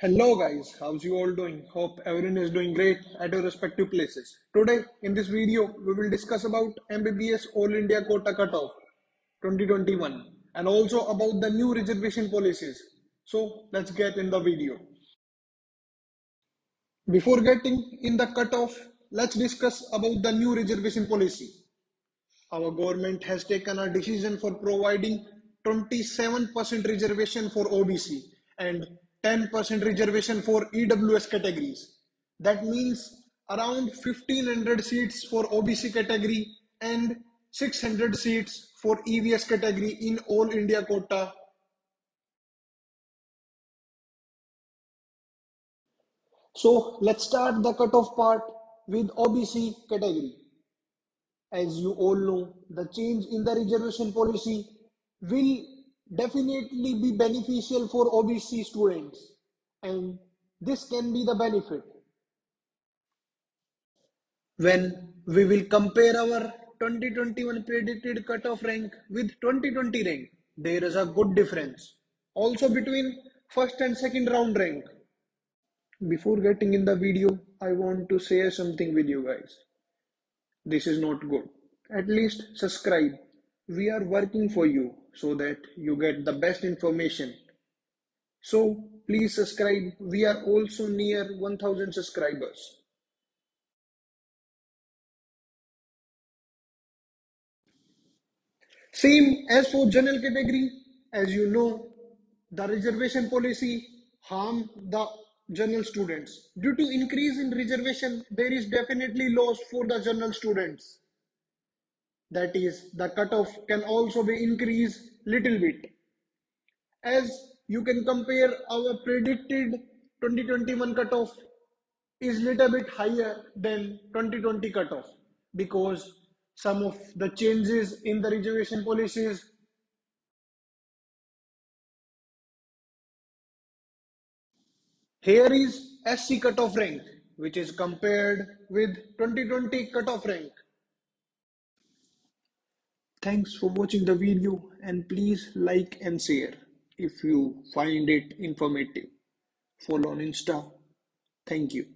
Hello guys, how's you all doing? Hope everyone is doing great at your respective places. Today in this video we will discuss about MBBS All India Quota Cutoff 2021 and also about the new reservation policies. So let's get in the video. Before getting in the cutoff, let's discuss about the new reservation policy. Our government has taken a decision for providing 27% reservation for OBC and 10% reservation for EWS categories. That means around 1500 seats for OBC category and 600 seats for EWS category in all India quota. So let's start the cutoff part with OBC category. As you all know, the change in the reservation policy will definitely be beneficial for OBC students and this can be the benefit. When we will compare our 2021 predicted cutoff rank with 2020 rank, there is a good difference. Also between first and second round rank. Before getting in the video, I want to share something with you guys. This is not good. At least subscribe. We are working for you so that you get the best information. So please subscribe. We are also near 1000 subscribers. Same as for general category, as you know, the reservation policy harm the general students. Due to increase in reservation, there is definitely loss for the general students. That is, the cutoff can also be increased little bit. As you can compare our predicted 2021 cutoff is little bit higher than 2020 cutoff because some of the changes in the reservation policies here is SC cutoff rank which is compared with 2020 cutoff rank thanks for watching the video and please like and share if you find it informative. Follow on insta. Thank you